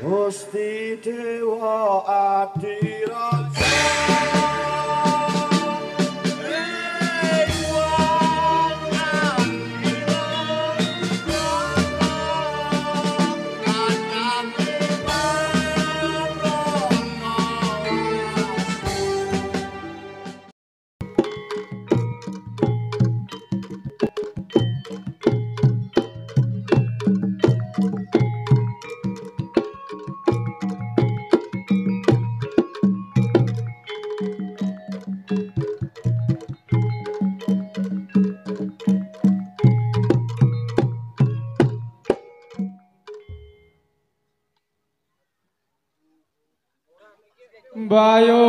Gusti Dewa Adiraja સેવાયો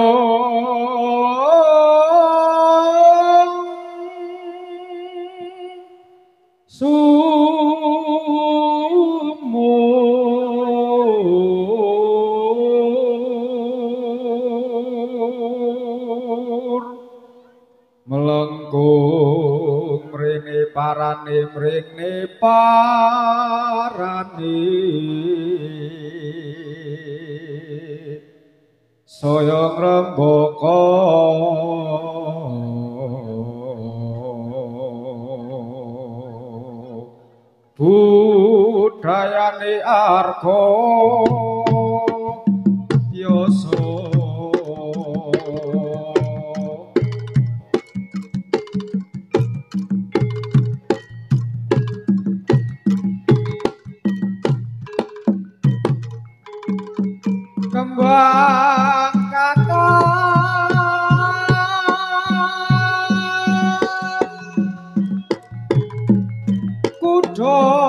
saya ngrembaka Oh.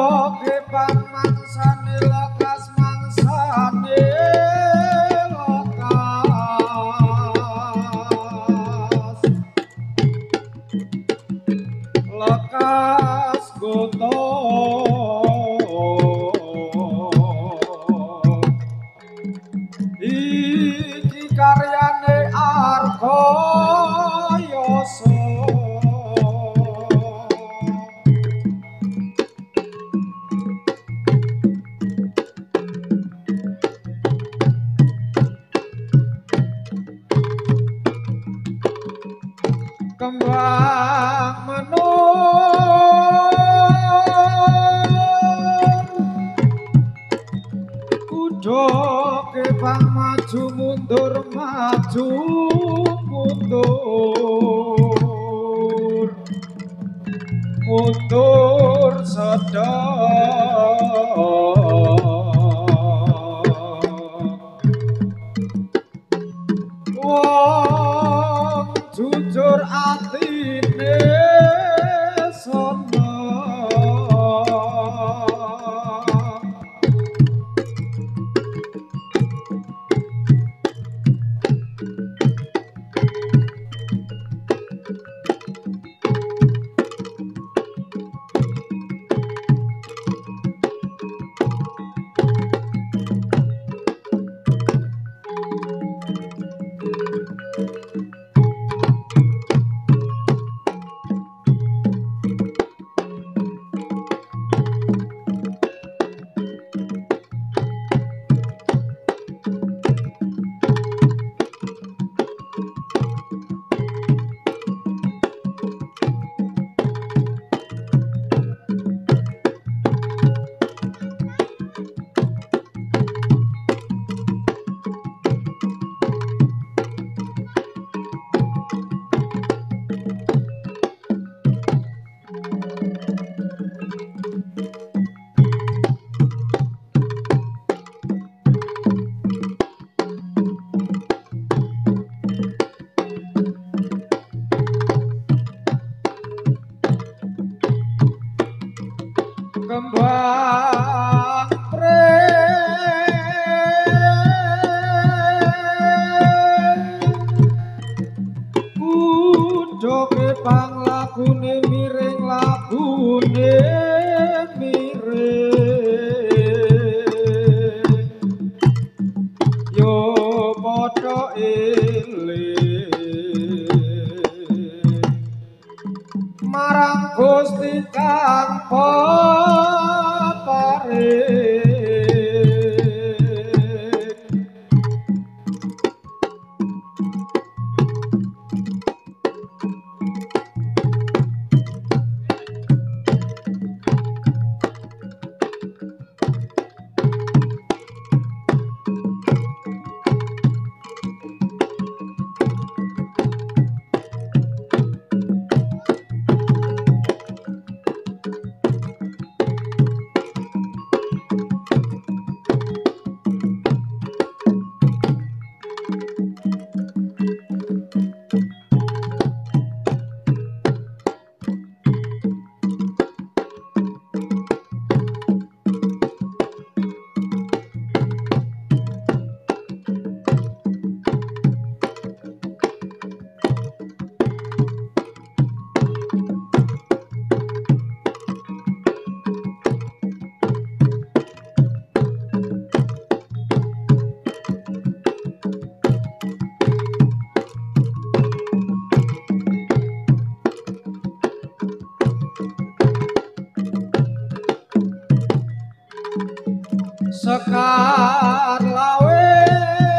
Sathi Jambwa Sekar lawe.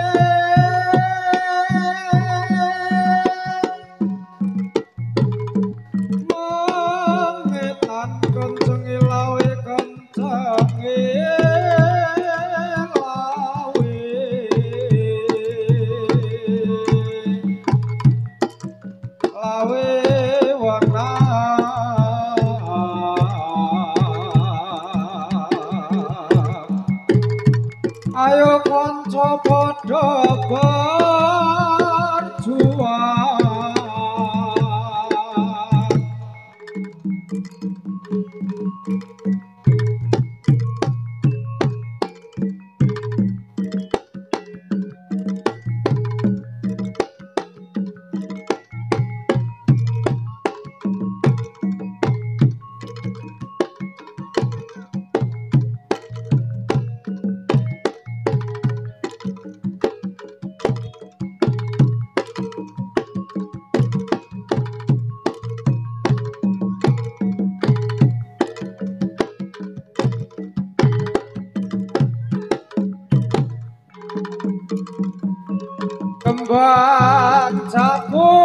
Kembang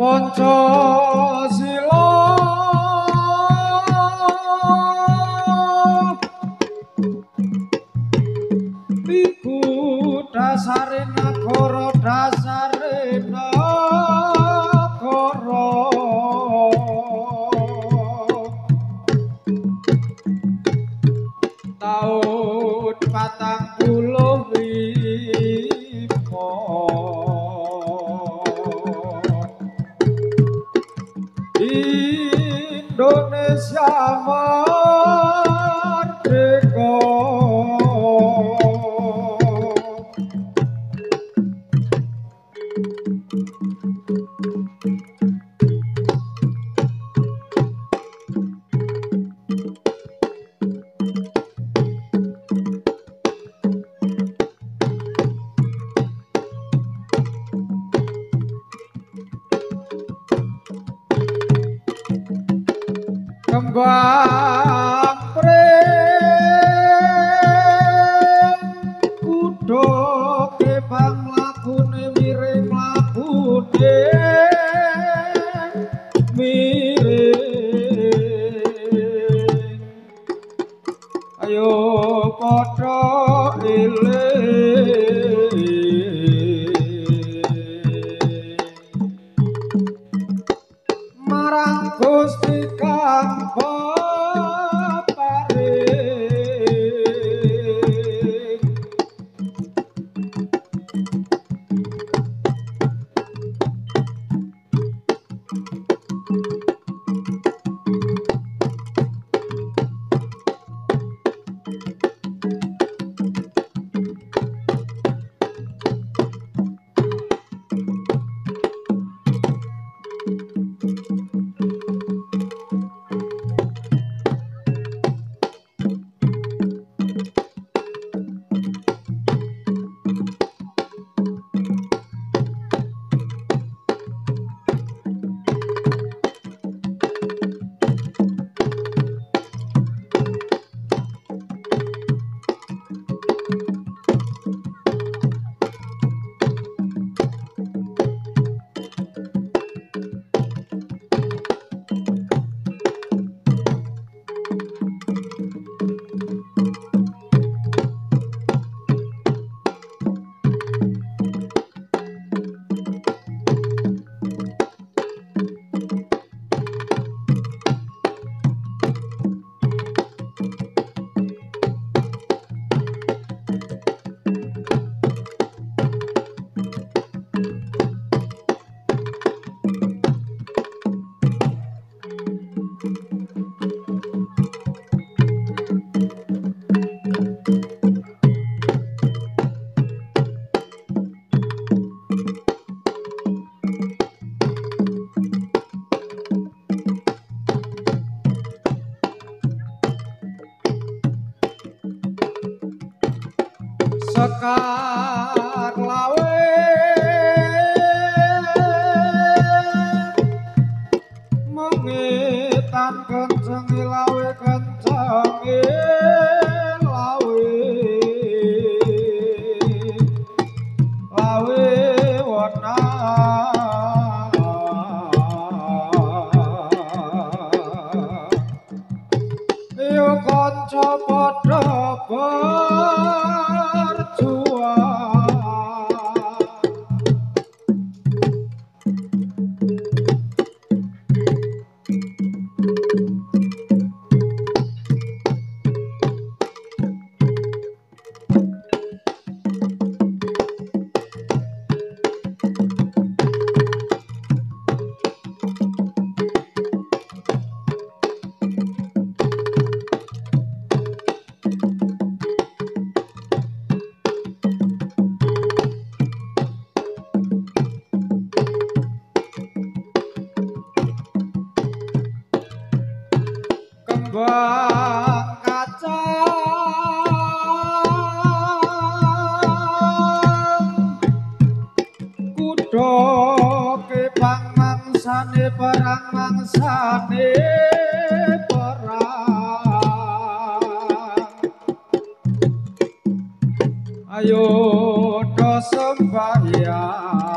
Pancasila Shyama ayo do sembahyang.